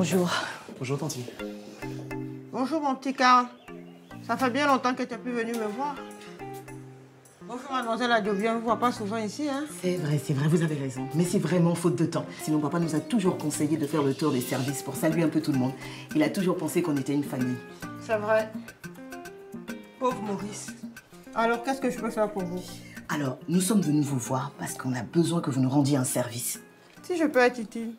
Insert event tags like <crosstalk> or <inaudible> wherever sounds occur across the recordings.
Bonjour. Bonjour, Tanti. Bonjour, mon petit Carl. Ça fait bien longtemps que tu n'es plus venu me voir. Bonjour, mademoiselle Adjobi, on ne voit pas souvent ici, hein C'est vrai, c'est vrai, vous avez raison. Mais c'est vraiment faute de temps. Sinon, papa nous a toujours conseillé de faire le tour des services pour saluer un peu tout le monde. Il a toujours pensé qu'on était une famille. C'est vrai. Pauvre Maurice. Alors, qu'est-ce que je peux faire pour vous? Alors, nous sommes venus vous voir parce qu'on a besoin que vous nous rendiez un service. Si je peux être utile.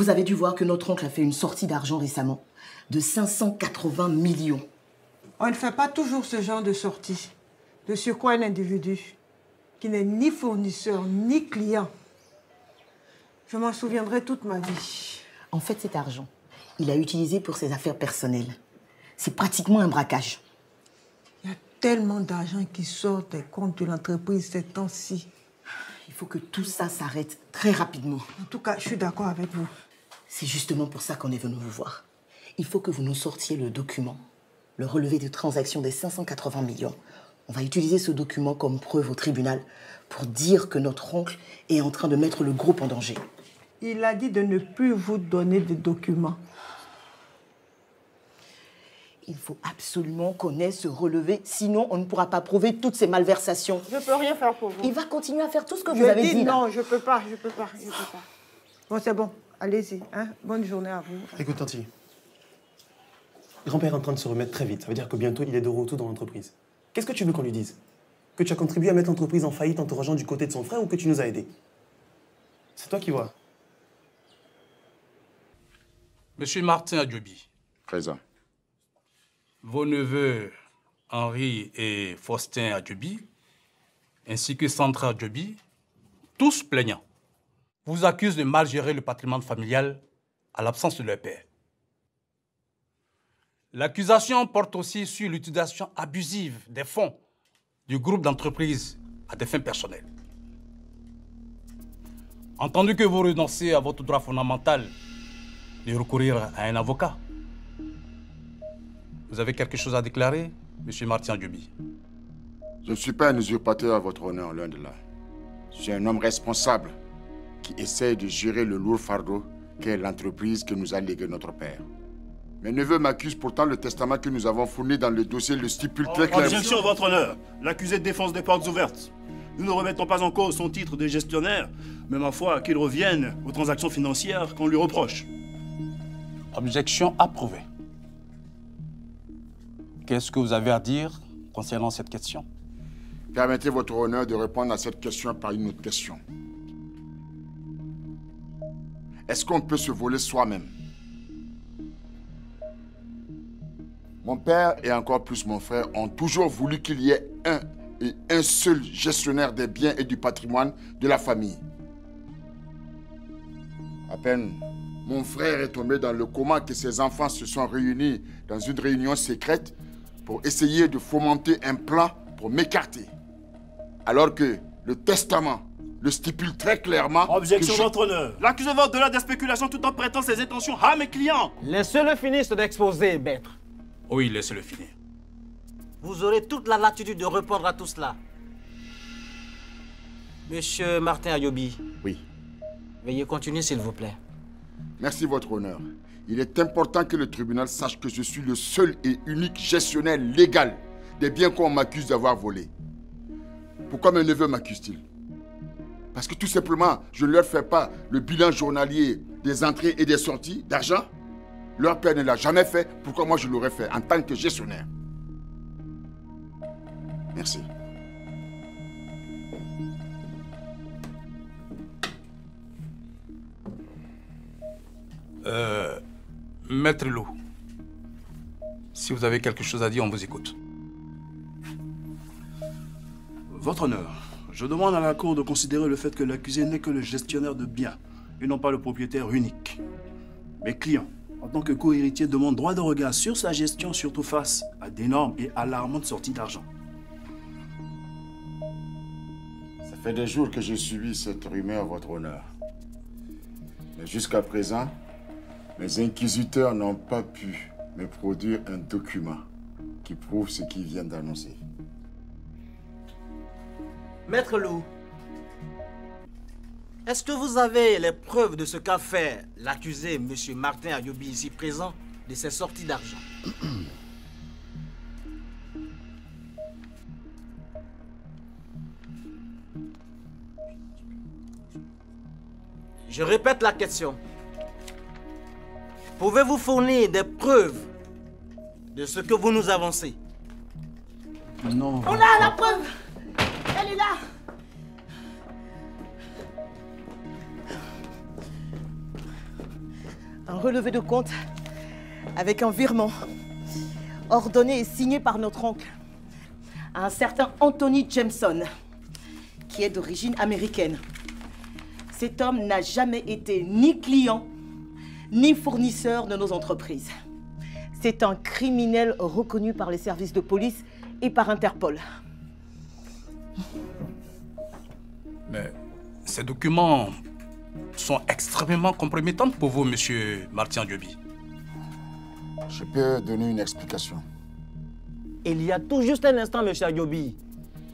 Vous avez dû voir que notre oncle a fait une sortie d'argent récemment de 580 millions. On ne fait pas toujours ce genre de sortie. De surcroît, un individu qui n'est ni fournisseur ni client. Je m'en souviendrai toute ma vie. En fait, cet argent, il a utilisé pour ses affaires personnelles. C'est pratiquement un braquage. Il y a tellement d'argent qui sort des comptes de l'entreprise ces temps-ci. Il faut que tout ça s'arrête très rapidement. En tout cas, je suis d'accord avec vous. C'est justement pour ça qu'on est venu vous voir. Il faut que vous nous sortiez le document, le relevé de transaction des 580 millions. On va utiliser ce document comme preuve au tribunal pour dire que notre oncle est en train de mettre le groupe en danger. Il a dit de ne plus vous donner de documents. Il faut absolument qu'on ait ce relevé, sinon on ne pourra pas prouver toutes ces malversations. Je peux rien faire pour vous. Il va continuer à faire tout ce que je vous avez dis dit. là. non, je peux pas, je peux pas, je peux pas. Bon, c'est bon. Allez-y. Hein? Bonne journée à vous. Écoute, Tanti. Grand-père est en train de se remettre très vite. Ça veut dire que bientôt, il est de retour dans l'entreprise. Qu'est-ce que tu veux qu'on lui dise? Que tu as contribué à mettre l'entreprise en faillite en te rangeant du côté de son frère ou que tu nous as aidés? C'est toi qui vois. Monsieur Martin Adjobi, Présent. vos neveux Henri et Faustin Adjobi, ainsi que Sandra Adjobi, tous plaignants, vous accusent de mal gérer le patrimoine familial à l'absence de leur père. L'accusation porte aussi sur l'utilisation abusive des fonds du groupe d'entreprises à des fins personnelles. Entendu que vous renoncez à votre droit fondamental de recourir à un avocat, vous avez quelque chose à déclarer, Monsieur Martin Diobi Je ne suis pas un usurpateur à votre honneur, loin de là. Je suis un homme responsable qui essaie de gérer le lourd fardeau qu'est l'entreprise que nous a légué notre père. Mes neveux m'accusent pourtant le testament que nous avons fourni dans le dossier le stipule très clairement. Objection, votre honneur. L'accusé défonce des portes ouvertes. Nous ne remettons pas en cause son titre de gestionnaire, mais ma foi, qu'il revienne aux transactions financières qu'on lui reproche. Objection approuvée. Qu'est-ce que vous avez à dire concernant cette question? Permettez votre honneur de répondre à cette question par une autre question. Est-ce qu'on peut se voler soi-même? Mon père et encore plus mon frère ont toujours voulu qu'il y ait un et un seul gestionnaire des biens et du patrimoine de la famille. À peine mon frère est tombé dans le coma que ses enfants se sont réunis dans une réunion secrète pour essayer de fomenter un plan pour m'écarter. Alors que le testament le stipule très clairement. Objection, je- votre honneur. L'accusé va au-delà des spéculations tout en prêtant ses intentions à mes clients. Laissez-le finir son exposé, maître. Oui, laissez-le finir. Vous aurez toute la latitude de répondre à tout cela. Monsieur Martin Ayobi, Oui. veuillez continuer, s'il vous plaît. Merci, Votre Honneur. Il est important que le tribunal sache que je suis le seul et unique gestionnaire légal des biens qu'on m'accuse d'avoir volés. Pourquoi mes neveux m'accusent-ils? Parce que tout simplement, je ne leur fais pas le bilan journalier des entrées et des sorties d'argent. Leur père ne l'a jamais fait. Pourquoi moi je l'aurais fait en tant que gestionnaire? Merci. Euh, Maître Lou, si vous avez quelque chose à dire, on vous écoute. Votre honneur, je demande à la Cour de considérer le fait que l'accusé n'est que le gestionnaire de biens et non pas le propriétaire unique. Mes clients, en tant que co-héritiers, demandent droit de regard sur sa gestion, surtout face à d'énormes et alarmantes sorties d'argent. Ça fait des jours que j'ai suivi cette rumeur, Votre Honneur. Mais jusqu'à présent, mes inquisiteurs n'ont pas pu me produire un document qui prouve ce qu'ils viennent d'annoncer. Maître Lou, Est-ce que vous avez les preuves de ce qu'a fait l'accusé, M. Martin Ayobi, ici présent, de ses sorties d'argent? Je répète la question. Pouvez-vous fournir des preuves de ce que vous nous avancez? Non. On a la preuve Elle est là Un relevé de compte avec un virement ordonné et signé par notre oncle un certain Anthony Jameson, qui est d'origine américaine. Cet homme n'a jamais été ni client ni fournisseur de nos entreprises. C'est un criminel reconnu par les services de police et par Interpol. Mais ces documents sont extrêmement compromettants pour vous, monsieur Martin Diobi. Je peux donner une explication. Il y a tout juste un instant, M. Ayobi,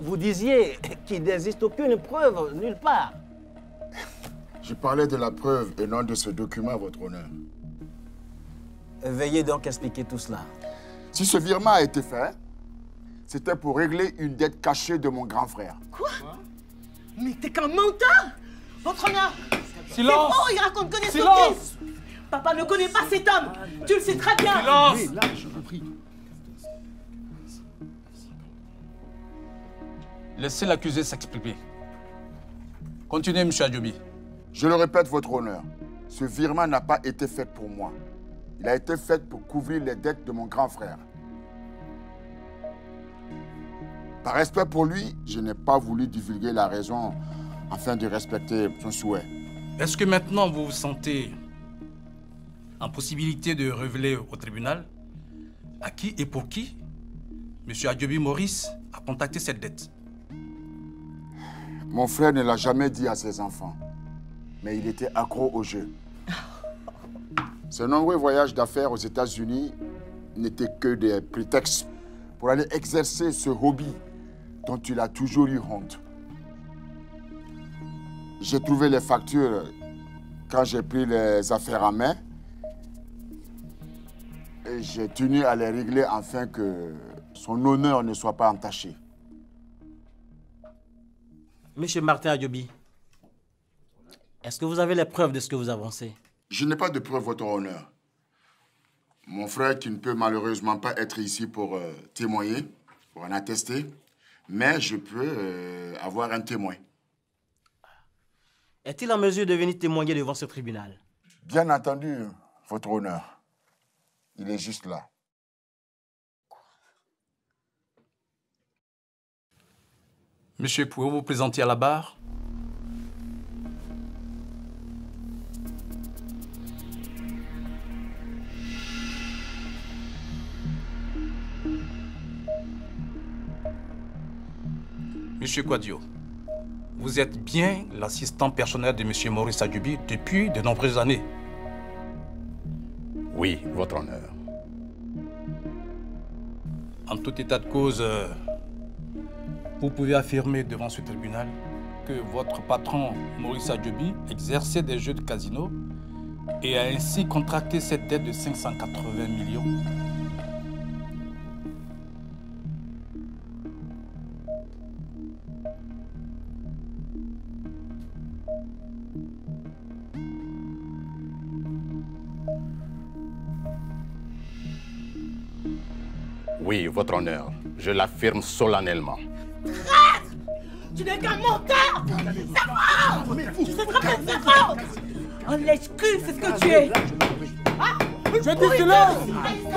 vous disiez qu'il n'existe aucune preuve nulle part. Je parlais de la preuve et non de ce document, votre honneur. Veuillez donc expliquer tout cela. Si ce virement a été fait, c'était pour régler une dette cachée de mon grand frère. Mais t'es qu'un menteur Votre honneur C'est Silence faux, il raconte que des Silence sottises Papa ne connaît pas cet homme Tu le sais très bien Silence Là, je vous prie. Laissez l'accusé s'exprimer. Continuez, monsieur Adjobi. Je le répète, votre honneur, ce virement n'a pas été fait pour moi. Il a été fait pour couvrir les dettes de mon grand frère. Par respect pour lui, je n'ai pas voulu divulguer la raison afin de respecter son souhait. Est-ce que maintenant vous vous sentez en possibilité de révéler au tribunal à qui et pour qui monsieur Adjobi Maurice a contacté cette dette? Mon frère ne l'a jamais dit à ses enfants, mais il était accro au jeu. <laughs> Ses nombreux voyages d'affaires aux États-Unis n'étaient que des prétextes pour aller exercer ce hobby dont il a toujours eu honte. J'ai trouvé les factures quand j'ai pris les affaires en main et j'ai tenu à les régler afin que son honneur ne soit pas entaché. Monsieur Martin Adjobi, est-ce que vous avez les preuves de ce que vous avancez? Je n'ai pas de preuve, votre honneur. Mon frère, qui ne peut malheureusement pas être ici pour euh, témoigner, pour en attester, mais je peux euh, avoir un témoin. Est-il en mesure de venir témoigner devant ce tribunal? Bien entendu, votre honneur. Il est juste là. Monsieur, pouvez-vous vous présenter à la barre? Monsieur Quadio, vous êtes bien l'assistant personnel de Monsieur Maurice Adjubi depuis de nombreuses années. Oui, votre honneur. En tout état de cause, euh, vous pouvez affirmer devant ce tribunal que votre patron, Maurice Adjobi, exerçait des jeux de casino et a ainsi contracté cette dette de 580 millions. Oui, votre honneur. Je l'affirme solennellement. Tu n'es qu'un menteur! C'est faux! Tu sais très bien c'est faux! Un lèche-cul, c'est ce que tu es. Ah Je dis silence!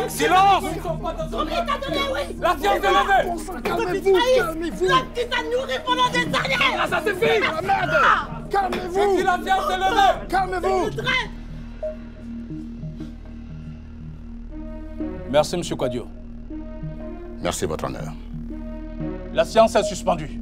Silence! Combien t'as donné, oui? La science est levée! Calmez-vous Calmez-vous L'homme qui t'a nourri pendant des années! Ah, ça suffit! La merde! Je dis la science est levée! Calmez-vous! Merci, Monsieur Quadio. Merci, votre honneur. La séance est suspendue.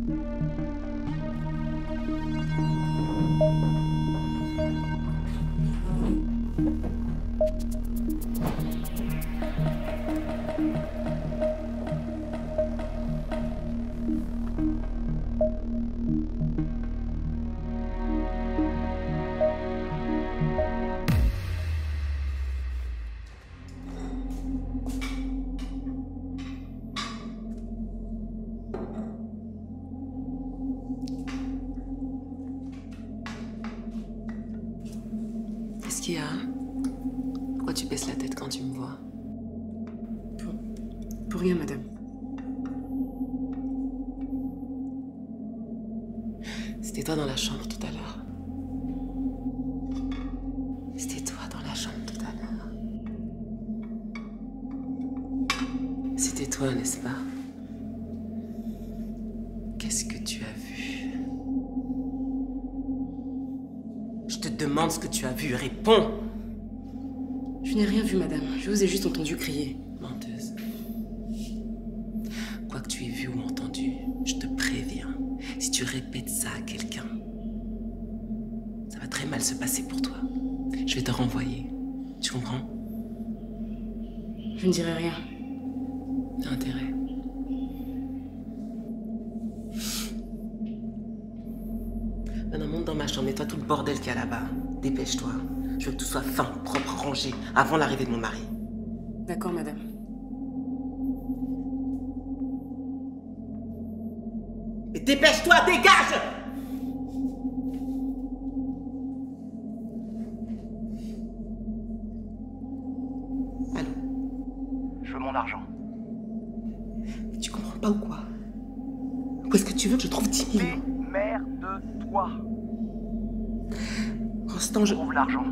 Qu'il y a Pourquoi tu baisses la tête quand tu me vois? Pour, pour rien, madame. C'était toi dans la chambre tout à l'heure. C'était toi dans la chambre tout à l'heure. C'était toi, n'est-ce pas? Demande ce que tu as vu. Réponds Je n'ai rien vu, madame. Je vous ai juste entendu crier. Menteuse. Quoi que tu aies vu ou entendu, je te préviens. Si tu répètes ça à quelqu'un, ça va très mal se passer pour toi. Je vais te renvoyer. Tu comprends? Je ne dirai rien. T'as intérêt. Chambre, nettoie tout le bordel qu'il y a là-bas. Dépêche-toi. Je veux que tout soit fin, propre, rangé, avant l'arrivée de mon mari. D'accord, madame. Mais dépêche-toi, dégage Allô? Je veux mon argent. Tu comprends pas ou quoi? Où est-ce que tu veux que je trouve 10 millions Merde-toi. Constant, je... Trouve l'argent.